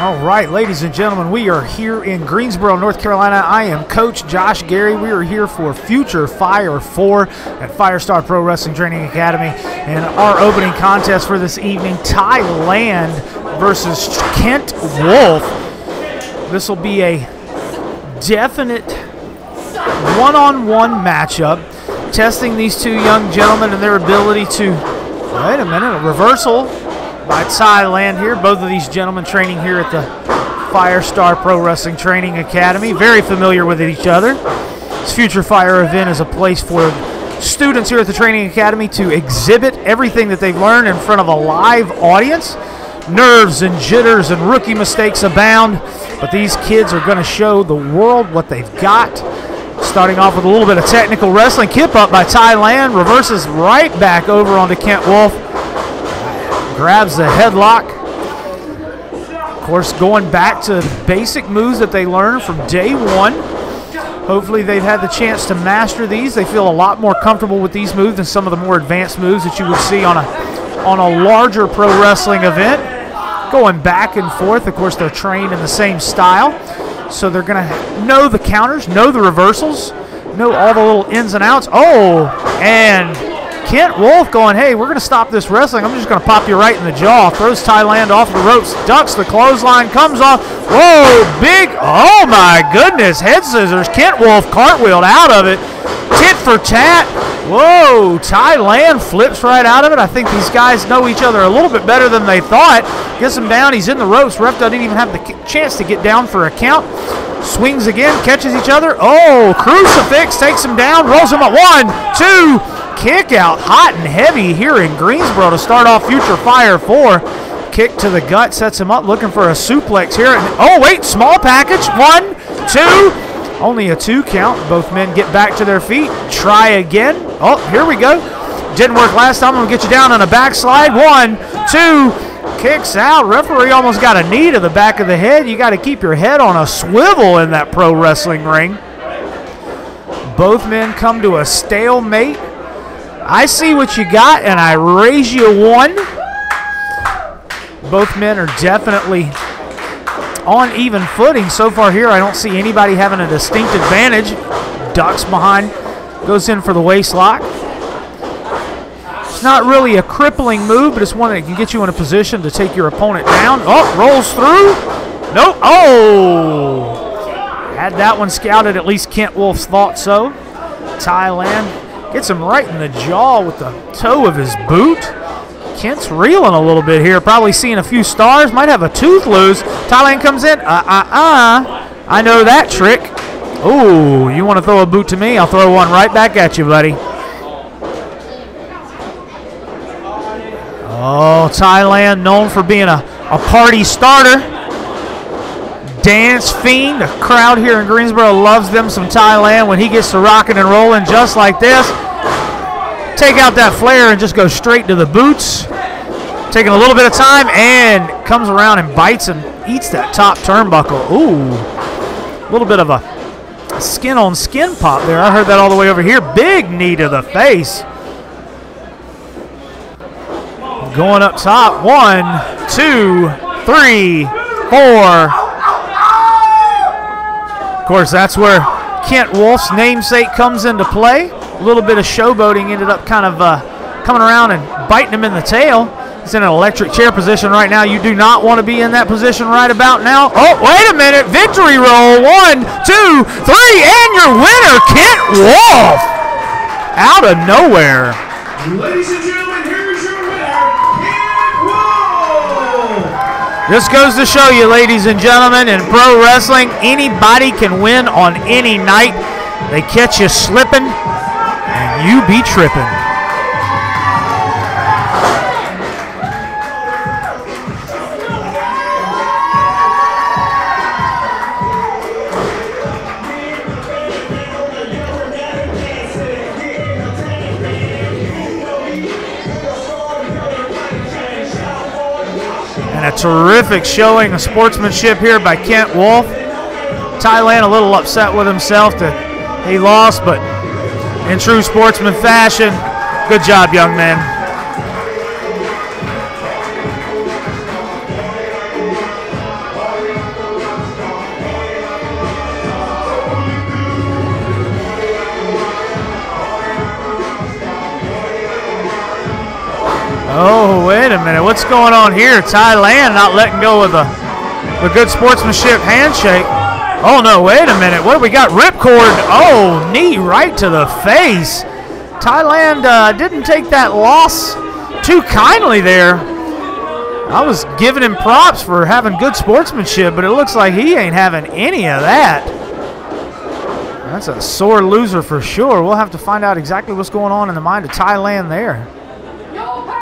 All right, ladies and gentlemen, we are here in Greensboro, North Carolina. I am Coach Josh Gary. We are here for Future Fire 4 at Firestar Pro Wrestling Training Academy. And our opening contest for this evening Ty Land versus Kent Wolf. This will be a definite one on one matchup, testing these two young gentlemen and their ability to. Wait a minute, a reversal by Ty Land here. Both of these gentlemen training here at the Firestar Pro Wrestling Training Academy. Very familiar with each other. This Future Fire event is a place for students here at the Training Academy to exhibit everything that they've learned in front of a live audience. Nerves and jitters and rookie mistakes abound, but these kids are going to show the world what they've got. Starting off with a little bit of technical wrestling. Kip up by Ty Land. Reverses right back over onto Kent Wolf grabs the headlock. Of course, going back to basic moves that they learned from day one. Hopefully, they've had the chance to master these. They feel a lot more comfortable with these moves than some of the more advanced moves that you would see on a on a larger pro wrestling event. Going back and forth. Of course, they're trained in the same style, so they're going to know the counters, know the reversals, know all the little ins and outs. Oh, and Kent Wolf going, hey, we're going to stop this wrestling. I'm just going to pop you right in the jaw. Throws Ty Land off the ropes, ducks the clothesline, comes off. Whoa, big, oh my goodness, head scissors. Kent Wolf cartwheeled out of it. Tit for tat. Whoa, Ty Land flips right out of it. I think these guys know each other a little bit better than they thought. Gets him down. He's in the ropes. Ref doesn't even have the chance to get down for a count. Swings again, catches each other. Oh, crucifix takes him down, rolls him up. One, two, kick out hot and heavy here in Greensboro to start off Future Fire 4. Kick to the gut sets him up looking for a suplex here. Oh, wait, small package. One, two, only a two count. Both men get back to their feet. Try again. Oh, here we go. Didn't work last time. I'm going to get you down on a backslide. One, two, kicks out. Referee almost got a knee to the back of the head. You got to keep your head on a swivel in that pro wrestling ring. Both men come to a stalemate. I see what you got, and I raise you one. Both men are definitely on even footing. So far here, I don't see anybody having a distinct advantage. Ducks behind, goes in for the waist lock. It's not really a crippling move, but it's one that can get you in a position to take your opponent down. Oh, rolls through. Nope. Oh! Had that one scouted, at least Kent Wolf's thought so. Ty Land Gets him right in the jaw with the toe of his boot. Kent's reeling a little bit here, probably seeing a few stars. Might have a tooth loose. Ty Land comes in. Uh, uh, uh. I know that trick. Ooh, you want to throw a boot to me? I'll throw one right back at you, buddy. Oh, Ty Land known for being a, a party starter. Dance Fiend. The crowd here in Greensboro loves them some Ty Land when he gets to rocking and rolling just like this. Take out that flare and just go straight to the boots. Taking a little bit of time and comes around and bites and eats that top turnbuckle. Ooh, a little bit of a skin on skin pop there. I heard that all the way over here. Big knee to the face. Going up top. One, two, three, four, course, that's where Kent Wolf's namesake comes into play. A little bit of showboating ended up kind of uh, coming around and biting him in the tail. He's in an electric chair position right now. You do not want to be in that position right about now. Oh, wait a minute. Victory roll. One, two, three, and your winner, Kent Wolf. Out of nowhere. Ladies and gentlemen, This goes to show you, ladies and gentlemen, in pro wrestling, anybody can win on any night. They catch you slipping, and you be tripping. And a terrific showing of sportsmanship here by Kent Wolf. Ty Land a little upset with himself that he lost, but in true sportsman fashion, good job, young man. Oh, wait a minute. What's going on here? Ty Land not letting go of the, the good sportsmanship handshake. Oh, no, wait a minute. What do we got? Ripcord. Oh, knee right to the face. Ty Land uh, didn't take that loss too kindly there. I was giving him props for having good sportsmanship, but it looks like he ain't having any of that. That's a sore loser for sure. We'll have to find out exactly what's going on in the mind of Ty Land there.